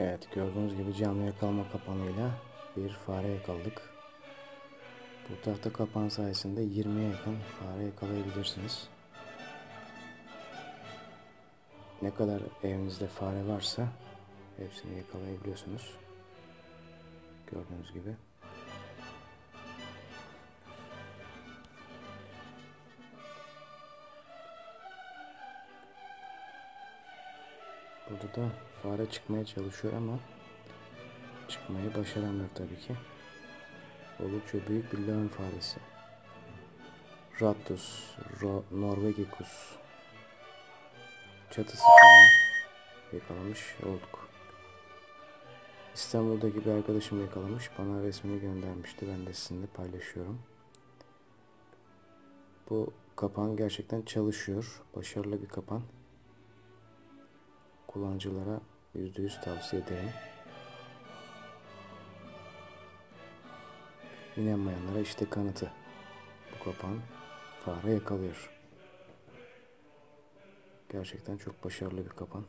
Evet gördüğünüz gibi canlı yakalama kapanıyla bir fare yakaladık. Bu tahta kapan sayesinde 20'ye yakın fare yakalayabilirsiniz. Ne kadar evinizde fare varsa hepsini yakalayabiliyorsunuz. Gördüğünüz gibi. Burada da fare çıkmaya çalışıyor ama çıkmayı başaramıyor tabii ki. Oldukça büyük bir lağım faresi. Rattus Ro Norvegicus çatı sıçanı yakalamış olduk. İstanbul'daki bir arkadaşım yakalamış. Bana resmini göndermişti. Ben de sizinle paylaşıyorum. Bu kapan gerçekten çalışıyor. Başarılı bir kapan. Kullanıcılara %100 tavsiye ederim. İnanmayanlara işte kanıtı. Bu kapan fare yakalıyor. Gerçekten çok başarılı bir kapan.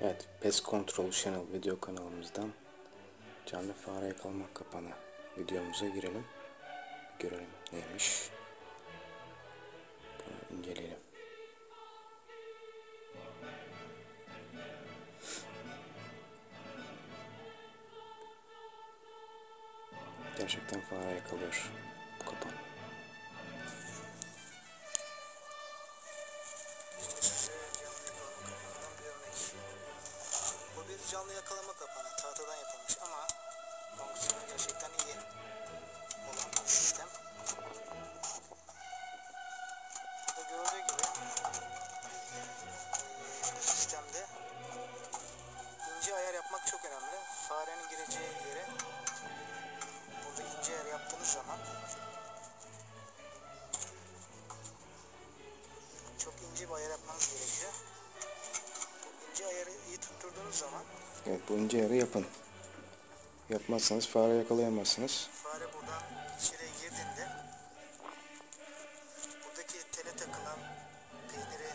Evet, Pest Control Channel video kanalımızdan canlı fare yakalamak kapanı videomuza girelim. Görelim neymiş. Bunu inceleyelim. Gerçekten fare yakalıyor bu kapan. Bu bir canlı yakalama kapanı. Tahtadan yapılmış ama gördüğü gibi sistemde ince ayar yapmak çok önemli. Farenin gireceği yere burada ince ayar yaptığınız zaman çok ince bir ayar yapmanız gerekiyor. Bu ince ayarı iyi tutturduğunuz zaman Evet bu ince yarı yapın. Yapmazsanız fare yakalayamazsınız.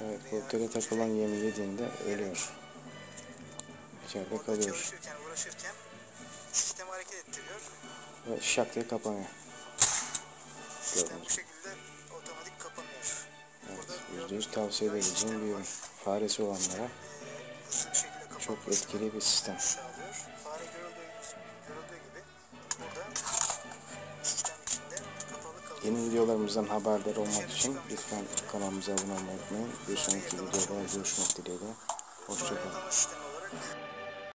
Evet takılan yemi yediğinde ölüyor. İçeride kalıyor. sistemi hareket ettiriyor. Ve şak diye kapanıyor. Sistem bu şekilde otomatik kapanıyor. Evet, %100 tavsiye edebileceğim bir ürün. Faresi olanlara çok etkili bir sistem. Yeni videolarımızdan haberdar olmak için lütfen kanalımıza abone olmayı unutmayın. Bir sonraki videoda görüşmek dileğiyle. Hoşçakalın.